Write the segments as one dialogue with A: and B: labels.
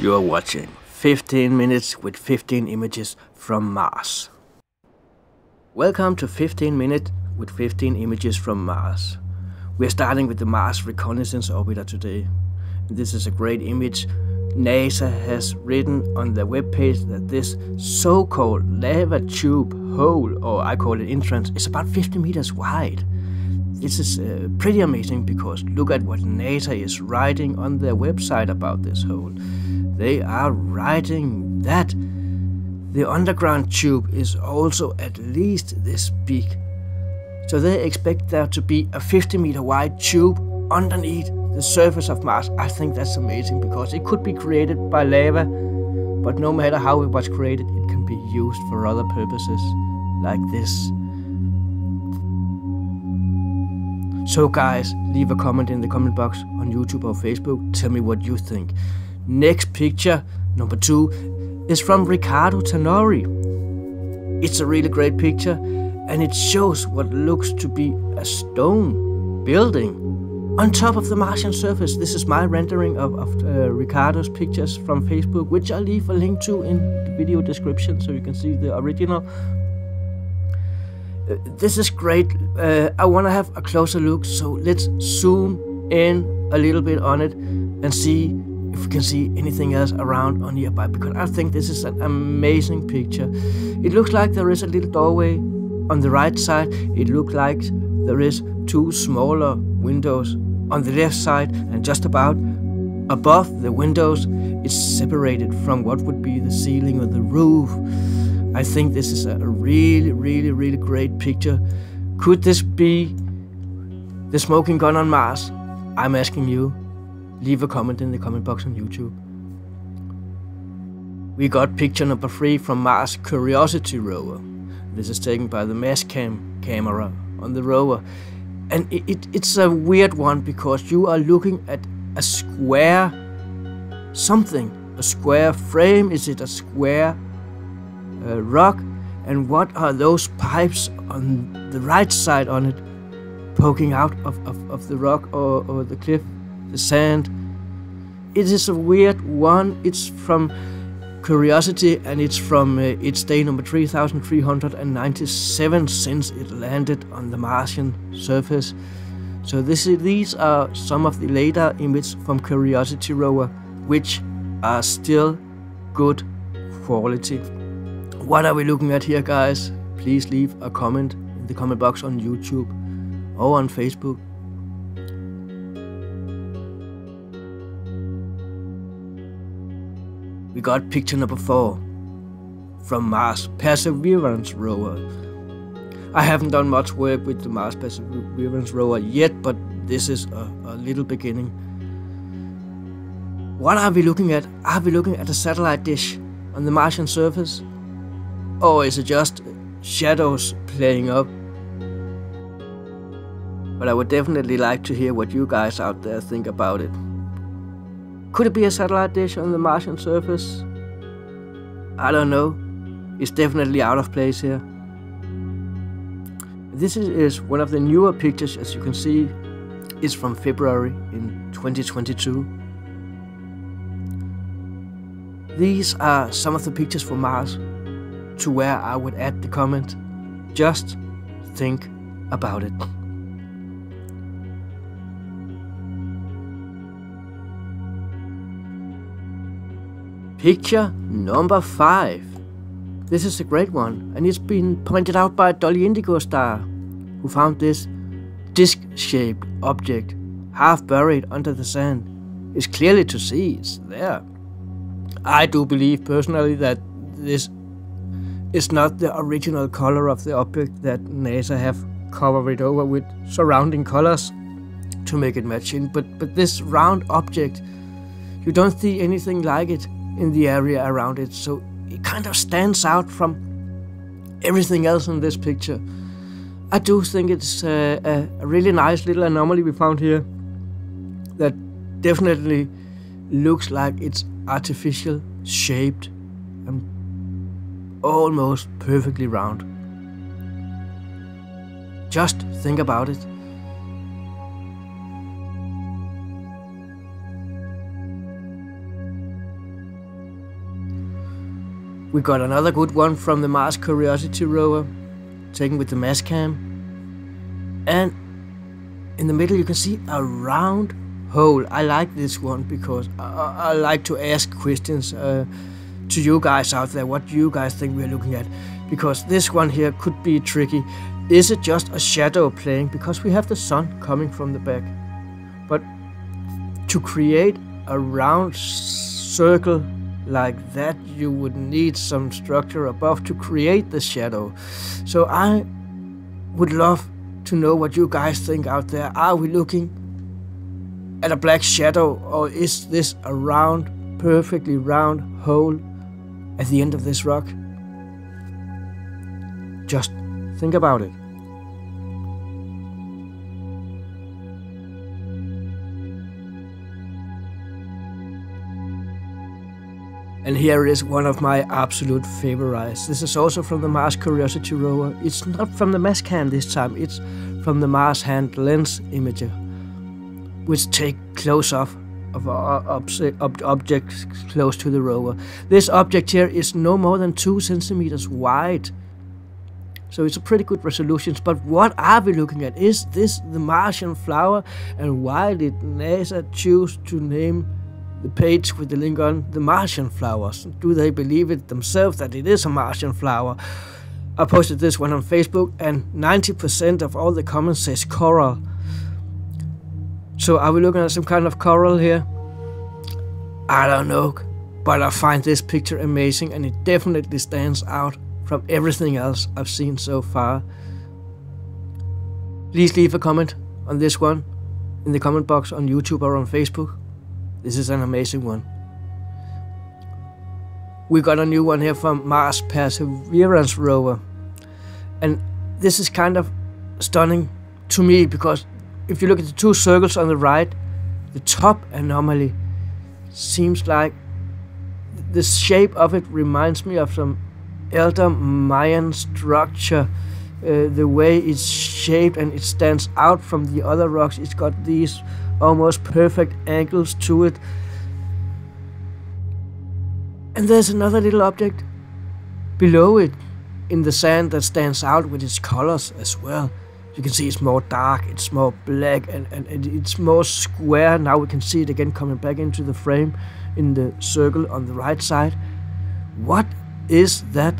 A: You are watching 15 minutes with 15 images from Mars. Welcome to 15 minutes with 15 images from Mars. We're starting with the Mars Reconnaissance Orbiter today. This is a great image. NASA has written on their webpage that this so-called lava tube hole, or I call it entrance, is about 50 meters wide. This is uh, pretty amazing because look at what NASA is writing on their website about this hole. They are writing that the underground tube is also at least this big. So they expect there to be a 50 meter wide tube underneath the surface of Mars. I think that's amazing because it could be created by lava, but no matter how it was created, it can be used for other purposes like this. So guys, leave a comment in the comment box on YouTube or Facebook. Tell me what you think. Next picture, number two, is from Riccardo Tanori. It's a really great picture and it shows what looks to be a stone building on top of the Martian surface. This is my rendering of, of uh, Riccardo's pictures from Facebook, which I'll leave a link to in the video description so you can see the original this is great. Uh, I want to have a closer look, so let's zoom in a little bit on it and see if we can see anything else around or nearby because I think this is an amazing picture. It looks like there is a little doorway on the right side. It looks like there is two smaller windows on the left side and just about above the windows it's separated from what would be the ceiling or the roof. I think this is a really, really, really great picture. Could this be the smoking gun on Mars? I'm asking you. Leave a comment in the comment box on YouTube. We got picture number three from Mars Curiosity rover. This is taken by the Mastcam camera on the rover. And it, it, it's a weird one because you are looking at a square something. A square frame? Is it a square uh, rock and what are those pipes on the right side on it poking out of, of, of the rock or, or the cliff, the sand. It is a weird one. It's from Curiosity and it's from uh, its day number 3397 since it landed on the Martian surface. So this is, these are some of the later images from Curiosity rover which are still good quality. What are we looking at here, guys? Please leave a comment in the comment box on YouTube or on Facebook. We got picture number 4 from Mars Perseverance rover. I haven't done much work with the Mars Perseverance rover yet, but this is a, a little beginning. What are we looking at? Are we looking at a satellite dish on the Martian surface? Or is it just shadows playing up? But I would definitely like to hear what you guys out there think about it. Could it be a satellite dish on the Martian surface? I don't know. It's definitely out of place here. This is one of the newer pictures, as you can see, is from February in 2022. These are some of the pictures from Mars to where I would add the comment, just think about it. Picture number 5. This is a great one, and it's been pointed out by Dolly Indigo Star, who found this disc-shaped object, half buried under the sand. It's clearly to see, it's there. I do believe personally that this is not the original color of the object that NASA have covered it over with surrounding colors to make it matching. But but this round object, you don't see anything like it in the area around it, so it kind of stands out from everything else in this picture. I do think it's a, a really nice little anomaly we found here that definitely looks like it's artificial shaped and almost perfectly round. Just think about it. We got another good one from the Mars Curiosity rover, taken with the Mastcam. And in the middle you can see a round hole. I like this one because I, I like to ask questions uh, to you guys out there what you guys think we're looking at. Because this one here could be tricky. Is it just a shadow playing? Because we have the sun coming from the back. But to create a round circle like that, you would need some structure above to create the shadow. So I would love to know what you guys think out there. Are we looking at a black shadow or is this a round, perfectly round hole at the end of this rock? Just think about it. And here is one of my absolute favorites. This is also from the Mars Curiosity rover. It's not from the Mastcam this time, it's from the Mars Hand Lens imager, which take close-up of uh, uh, objects close to the rover. This object here is no more than 2 centimeters wide. So it's a pretty good resolution. But what are we looking at? Is this the Martian flower? And why did NASA choose to name the page with the link on the Martian flowers. Do they believe it themselves that it is a Martian flower? I posted this one on Facebook, and 90% of all the comments says coral. So are we looking at some kind of coral here? I don't know, but I find this picture amazing, and it definitely stands out from everything else I've seen so far. Please leave a comment on this one in the comment box on YouTube or on Facebook. This is an amazing one. We got a new one here from Mars Perseverance rover. And this is kind of stunning to me because if you look at the two circles on the right, the top anomaly seems like the shape of it reminds me of some elder Mayan structure. Uh, the way it's shaped and it stands out from the other rocks. It's got these almost perfect angles to it. And there's another little object below it in the sand that stands out with its colors as well. You can see it's more dark, it's more black, and, and, and it's more square. Now we can see it again coming back into the frame in the circle on the right side. What is that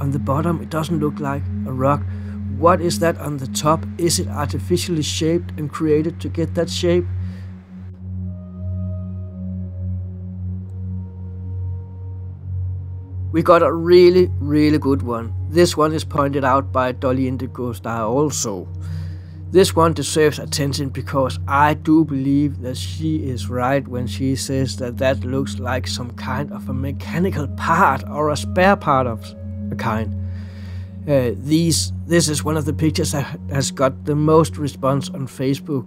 A: on the bottom? It doesn't look like a rock. What is that on the top? Is it artificially shaped and created to get that shape? We got a really, really good one. This one is pointed out by Dolly Indigo Star also. This one deserves attention because I do believe that she is right when she says that that looks like some kind of a mechanical part or a spare part of a kind. Uh, these this is one of the pictures that has got the most response on Facebook.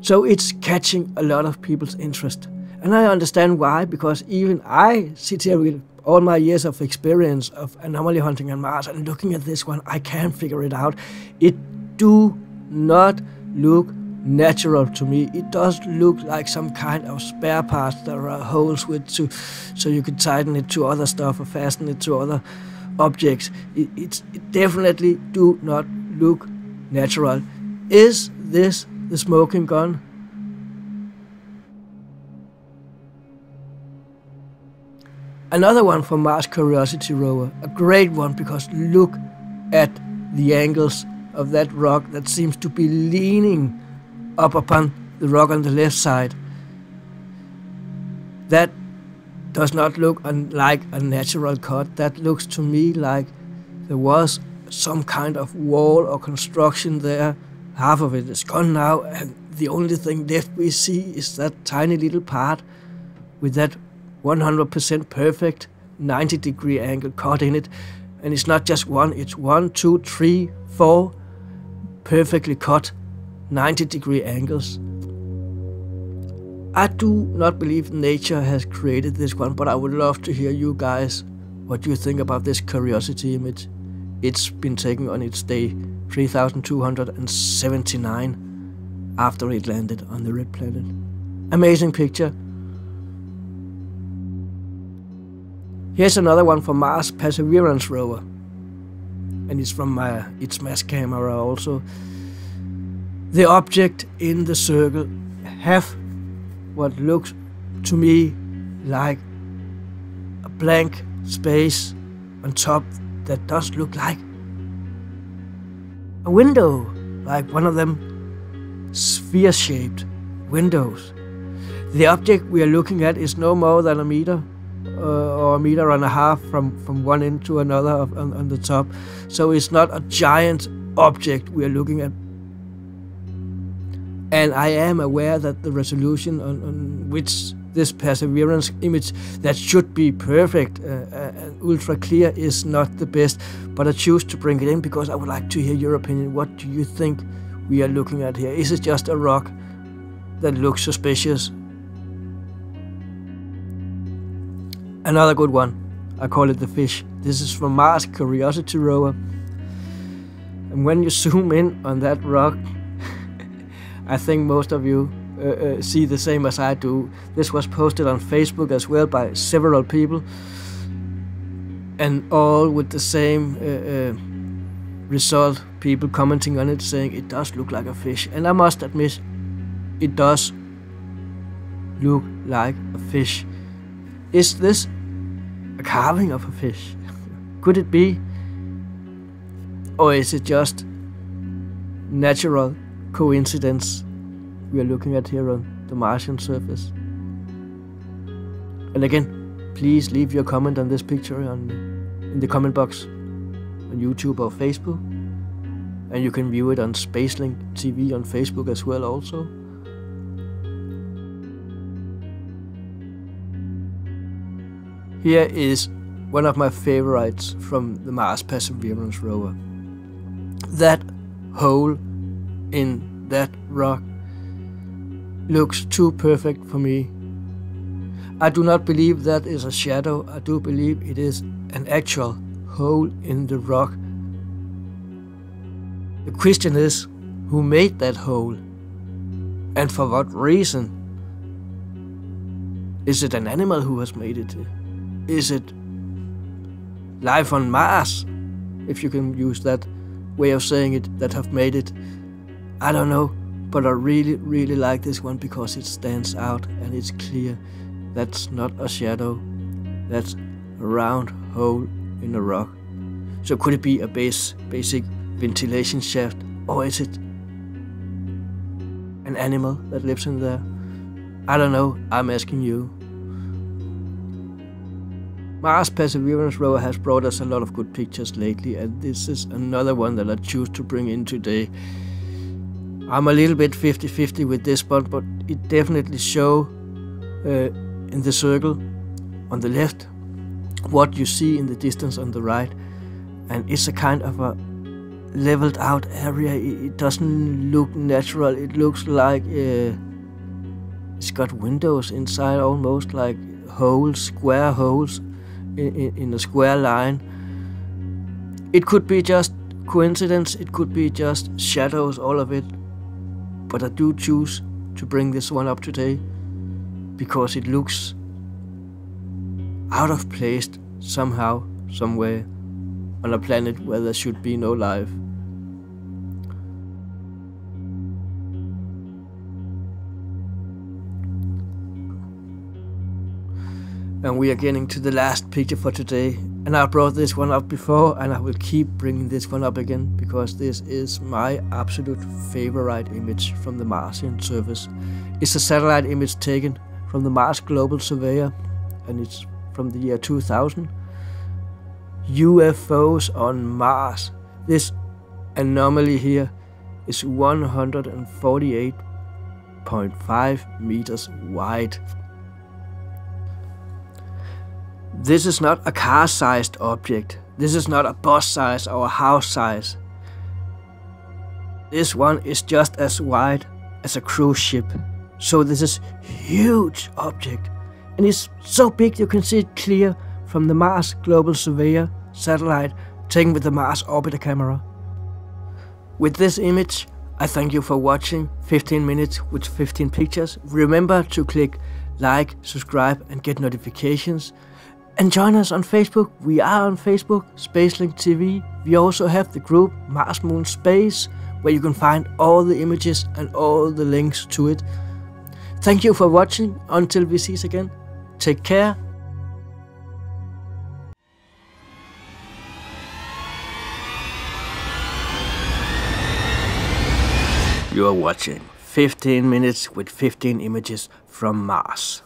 A: So it's catching a lot of people's interest. And I understand why, because even I sit here with all my years of experience of anomaly hunting on Mars and looking at this one, I can't figure it out. It do not look natural to me. It does look like some kind of spare parts that are holes with to, so you could tighten it to other stuff or fasten it to other objects. It, it's, it definitely do not look natural. Is this the smoking gun? Another one from Mars Curiosity rover, a great one because look at the angles of that rock that seems to be leaning up upon the rock on the left side. That does not look like a natural cut. That looks to me like there was some kind of wall or construction there. Half of it is gone now, and the only thing left we see is that tiny little part with that 100% perfect 90 degree angle cut in it. And it's not just one, it's one, two, three, four perfectly cut 90 degree angles. I do not believe nature has created this one, but I would love to hear you guys what you think about this curiosity image. It's been taken on its day 3279 after it landed on the red planet. Amazing picture. Here's another one from Mars Perseverance rover, and it's from my its mass camera also. The object in the circle have what looks to me like a blank space on top that does look like a window, like one of them sphere shaped windows. The object we are looking at is no more than a meter uh, or a meter and a half from, from one end to another on, on the top. So it's not a giant object we are looking at. And I am aware that the resolution on, on which this perseverance image that should be perfect uh, uh, and ultra clear is not the best, but I choose to bring it in because I would like to hear your opinion. What do you think we are looking at here? Is it just a rock that looks suspicious? Another good one. I call it the fish. This is from Mars Curiosity rover. And when you zoom in on that rock, I think most of you uh, uh, see the same as I do. This was posted on Facebook as well by several people, and all with the same uh, uh, result. People commenting on it saying it does look like a fish, and I must admit, it does look like a fish. Is this a carving of a fish? Could it be? Or is it just natural coincidence we are looking at here on the Martian surface. And again, please leave your comment on this picture on, in the comment box on YouTube or Facebook. And you can view it on Spacelink TV on Facebook as well also. Here is one of my favorites from the Mars Perseverance rover. That hole in that rock looks too perfect for me. I do not believe that is a shadow, I do believe it is an actual hole in the rock. The question is who made that hole and for what reason? Is it an animal who has made it? Is it life on Mars, if you can use that way of saying it, that have made it? I don't know. But I really, really like this one because it stands out and it's clear. That's not a shadow. That's a round hole in a rock. So could it be a base, basic ventilation shaft or is it an animal that lives in there? I don't know, I'm asking you. Mars Perseverance rover has brought us a lot of good pictures lately and this is another one that I choose to bring in today. I'm a little bit 50-50 with this one, but it definitely show uh, in the circle on the left what you see in the distance on the right, and it's a kind of a leveled out area. It doesn't look natural. It looks like uh, it's got windows inside, almost like holes, square holes in, in, in a square line. It could be just coincidence. It could be just shadows, all of it but I do choose to bring this one up today because it looks out of place somehow, somewhere on a planet where there should be no life. And we are getting to the last picture for today. And I brought this one up before, and I will keep bringing this one up again because this is my absolute favorite image from the Martian surface. It's a satellite image taken from the Mars Global Surveyor, and it's from the year 2000. UFOs on Mars. This anomaly here is 148.5 meters wide. This is not a car-sized object. This is not a bus size or a house size. This one is just as wide as a cruise ship. So this is a huge object. And it's so big you can see it clear from the Mars Global Surveyor satellite taken with the Mars Orbiter camera. With this image, I thank you for watching 15 minutes with 15 pictures. Remember to click like, subscribe and get notifications And join us on Facebook. We are on Facebook, Spacelink TV. We also have the group Mars Moon Space, where you can find all the images and all the links to it. Thank you for watching. Until we see again, take care. You are watching 15 minutes with 15 images from Mars.